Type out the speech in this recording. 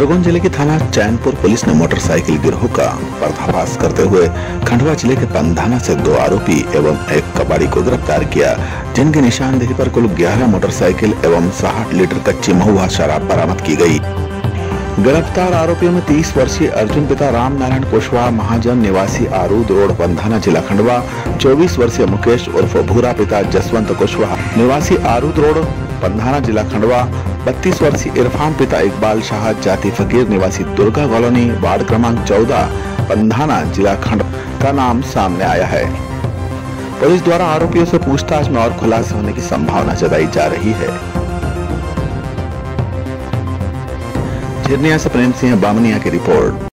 खरगोन ज़िले के थाना चैनपुर पुलिस ने मोटरसाइकिल गिरोह का पर्दाफाश करते हुए खंडवा ज़िले के पंधाना से दो आरोपी एवं एक कबाड़ी को गिरफ़्तार किया, जिनकी निशानदेही पर कुल 11 मोटरसाइकिल एवं 60 लीटर कच्ची महुआ शराब बरामद की गई। गिरफ़्तार आरोपियों में 30 वर्षीय अर्जुन पिता राम नारायण कुशवाहा महाजन निवासी आरूद रोड पंधाना जिला खंडवा 24 वर्षीय मुकेश उर्फ़ भूरा पिता जसवंत कुशवाहा निवासी आरूद रोड पंधाना जिला खंडवा 32 वर्षीय इरफान पिता इकबाल शाह, जाति फकीर निवासी दुर्गा कॉलोनी, वार्ड क्रमांक 14 पंधाना जिला खंड का नाम सामने आया है। पुलिस द्वारा आरोपियों से पूछताछ में और खुलासे होने की संभावना जताई जा रही है। झिरनिया से प्रेम सिंह बामनिया की रिपोर्ट।